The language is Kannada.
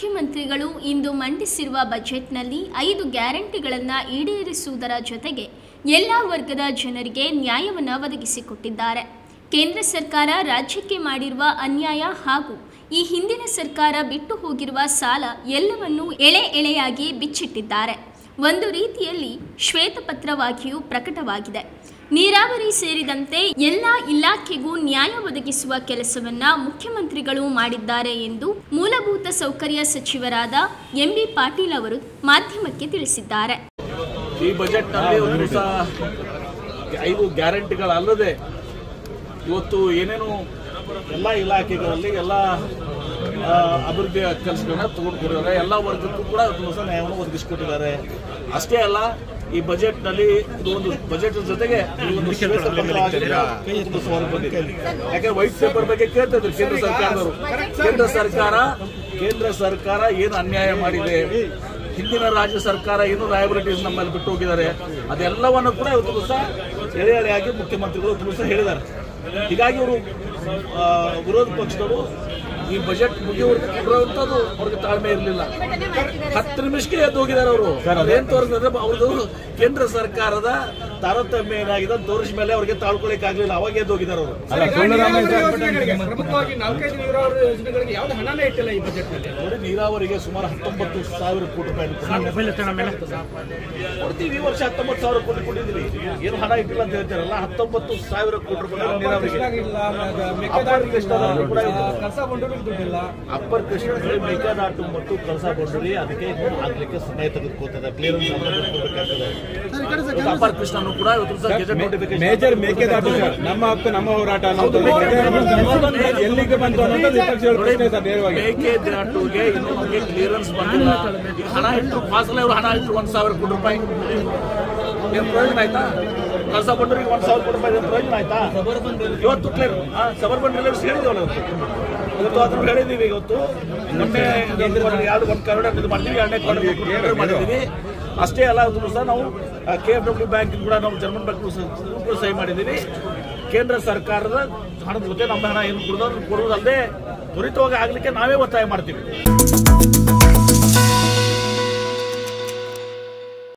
ಮುಖ್ಯಮಂತ್ರಿಗಳು ಇಂದು ಮಂಡಿಸಿರುವ ಬಜೆಟ್ನಲ್ಲಿ ಐದು ಗ್ಯಾರಂಟಿಗಳನ್ನು ಈಡೇರಿಸುವುದರ ಜೊತೆಗೆ ಎಲ್ಲ ವರ್ಗದ ಜನರಿಗೆ ನ್ಯಾಯವನ್ನು ಒದಗಿಸಿಕೊಟ್ಟಿದ್ದಾರೆ. ಕೇಂದ್ರ ಸರ್ಕಾರ ರಾಜ್ಯಕ್ಕೆ ಮಾಡಿರುವ ಅನ್ಯಾಯ ಹಾಗೂ ಈ ಹಿಂದಿನ ಸರ್ಕಾರ ಬಿಟ್ಟು ಹೋಗಿರುವ ಸಾಲ ಎಲ್ಲವನ್ನೂ ಎಳೆ ಎಳೆಯಾಗಿ ಬಿಚ್ಚಿಟ್ಟಿದ್ದಾರೆ. ಒಂದು ರೀತಿಯಲ್ಲಿ ಶ್ವೇತಪತ್ರವಾಗಿಯೂ ಪ್ರಕಟವಾಗಿದೆ. ನೀರಾವರಿ ಸೇರಿದಂತೆ ಎಲ್ಲ ಇಲಾಖೆಗೂ ನ್ಯಾಯ ಒದಗಿಸುವ ಕೆಲಸವನ್ನ ಮುಖ್ಯಮಂತ್ರಿಗಳು ಮಾಡಿದ್ದಾರೆ ಎಂದು ಮೂಲಭೂತ ಸೌಕರ್ಯ ಸಚಿವರಾದ ಎಂಬಿ ಪಾಟೀಲ್ ಅವರು ಮಾಧ್ಯಮಕ್ಕೆ ತಿಳಿಸಿದ್ದಾರೆ. ಈ ಐದು ಗ್ಯಾರಂಟಿಗಳಲ್ಲದೆ ಇವತ್ತು ಏನೇನು ಎಲ್ಲ ಇಲಾಖೆಗಳಲ್ಲಿ ಎಲ್ಲ ಅಭಿವೃದ್ಧಿ ಕೆಲಸಗಳನ್ನ ತಗೊಂಡ್ಕೊಟ್ಟಿದ್ದಾರೆ ಎಲ್ಲ ವರ್ಗಕ್ಕೂ ಕೂಡ ನ್ಯಾಯವನ್ನು ಒದಗಿಸಿಕೊಟ್ಟಿದ್ದಾರೆ. ಅಷ್ಟೇ ಅಲ್ಲ ಈ ಬಜೆಟ್ನಲ್ಲಿ ಒಂದು ಬಜೆಟ್ ಜೊತೆಗೆ ಒಂದು ಸವಾಲು ಬಂದಿದೆ. ಯಾಕಂದ್ರೆ ವೈಟ್ ಪೇಪರ್ ಬಗ್ಗೆ ಕೇಳ್ತಾ ಇದ್ರು ಕೇಂದ್ರ ಸರ್ಕಾರದವರು? ಕೇಂದ್ರ ಸರ್ಕಾರ ಕೇಂದ್ರ ಸರ್ಕಾರ ಏನು ಅನ್ಯಾಯ ಮಾಡಿದೆ? ಹಿಂದಿನ ರಾಜ್ಯ ಸರ್ಕಾರ ಏನು ಲಯಬಿಲಿಟೀಸ್ ನಮ್ಮಲ್ಲಿ ಬಿಟ್ಟು ಹೋಗಿದ್ದಾರೆ ಅದೆಲ್ಲವನ್ನು ಕೂಡ ಇವತ್ತು ದಿವಸ ಎಳೆ ಎಳೆಯಾಗಿ ಮುಖ್ಯಮಂತ್ರಿಗಳು ದಿವಸ ಹೇಳಿದ್ದಾರೆ. ಹೀಗಾಗಿ ಅವರು ವಿರೋಧ ಪಕ್ಷದವರು ಈ ಬಜೆಟ್ ಮುಗಿಯುವಂತದ್ದು ಅವ್ರಿಗೆ ತಾಳ್ಮೆ ಇರಲಿಲ್ಲ. ಹತ್ತು ನಿಮಿಷಕ್ಕೆ ಎದ್ದು ಹೋಗಿದ್ದಾರೆ ಅವರು. ಅದೇನ್ ತೋರಿಸಿದ್ರೆ ಅವ್ರದ್ದು ಕೇಂದ್ರ ಸರ್ಕಾರದ ತಾರತಮ್ಯ ಏನಾಗಿದೆ ಅಂತ ತೋರಿಸ ಮೇಲೆ ಅವ್ರಿಗೆ ತಾಳ್ಕೊಳಕ್ ಆಗ್ಲಿಲ್ಲ ಅವಾಗ ಎದ್ದು ಹೋಗಿದ್ದಾರೆ ಅವರು. ಪ್ರಮುಖವಾಗಿ ನಾಲ್ಕೈದು ನೀರಾವರಿ ಯೋಜನೆಗಳಿಗೆ ಯಾವ್ದು ಹಣನೇ ಇಟ್ಟಿಲ್ಲ ಈ ಬಜೆಟ್ನಲ್ಲಿ ನೋಡಿ ನೀರಾವರಿಗೆ ಸುಮಾರು ಹತ್ತೊಂಬತ್ತು ಸಾವಿರ ಕೋಟಿ ರೂಪಾಯಿ ಕೊಡ್ತೀವಿ ಈ ವರ್ಷ ಹತ್ತೊಂಬತ್ತು ಸಾವಿರ ಕೋಟಿ ಕೊಟ್ಟಿದ್ದೀವಿ. ಏನು ಹಣ ಇಟ್ಟಿಲ್ಲ ಅಂತ ಹೇಳ್ತಾರಲ್ಲ ಹತ್ತೊಂಬತ್ತು ಸಾವಿರ ಕೋಟಿ ರೂಪಾಯಿ ನೀರಾವರಿಗೆ. ಅಪ್ಪರ್ ಕೃಷ್ಣ ಮೇಕೆದಾಟು ಮತ್ತು ಕಳಸ ಬಂಡೂರಿ ಅದಕ್ಕೆ ಆಗ್ಲಿಕ್ಕೆ ಸಮಯ ತೆಗೆದುಕೋತದೆ ಕ್ಲಿಯರೆನ್ಸ್ ಕೃಷ್ಣನು ಕೂಡ ಇವತ್ತು ಮೇಜರ್ ಮೇಕೆದಾಟು ಸರ್ ನಮ್ಮ ಹಕ್ಕು ನಮ್ಮ ಹೋರಾಟ ಎಲ್ಲಿಗೆ ಬಂತು ಮೇಕೆದಾಟುಗೆ ಇನ್ನೂ ನಮಗೆ ಕ್ಲಿಯರೆನ್ಸ್ ಬಂದಿಲ್ಲ. ಹಣ ಇಟ್ಟರು ಫಾಸಲ ಇವರು ಹಣ ಇಟ್ಟರು ಒಂದ್ ಸಾವಿರ ಕೋಟಿ ರೂಪಾಯಿ. ಏನ್ ಪ್ರಯೋಜನ ಆಯ್ತಾ? ಕಳಸ ಬಂಡೂರಿಗೆ ಒಂದ್ ಸಾವಿರ ಕೋಟಿ ರೂಪಾಯಿ ಪ್ರಯೋಜನ ಆಯ್ತಾ? ಇವತ್ತು ಕ್ಲಿಯರ್ ಸಬರ್ಬನ್ ರಿಲೇಟ್ಸ್ ಹೇಳಿದೇವಲ್ಲ ಇವತ್ತು. ಇವತ್ತು ಅದನ್ನು ಹೇಳಿದೀವಿ ಇವತ್ತು. ಮೊನ್ನೆ ಎರಡು ಒಂದು ಕರೋಡ ಇದು ಮಾಡಿದ್ವಿ ಎರಡನೇ ಕರೋಡ ಮಾಡಿದ್ದೀವಿ. ಅಷ್ಟೇ ಅಲ್ಲ ಸಹ ನಾವು ಕೆ ಎಫ್ ಡಬ್ಲ್ಯೂ ಬ್ಯಾಂಕ್ ಕೂಡ ನಾವು ಜರ್ಮನ್ ಬ್ಯಾಂಕ್ ಸಹಿ ಮಾಡಿದ್ದೀವಿ. ಕೇಂದ್ರ ಸರ್ಕಾರದ ಹಣದ ಜೊತೆ ನಮ್ಮ ಹಣ ಏನು ಕೊಡೋದು ಕೊಡುವುದಲ್ಲದೆ ತ್ವರಿತವಾಗಿ ಆಗಲಿಕ್ಕೆ ನಾವೇ ಒತ್ತಾಯ ಮಾಡ್ತೀವಿ.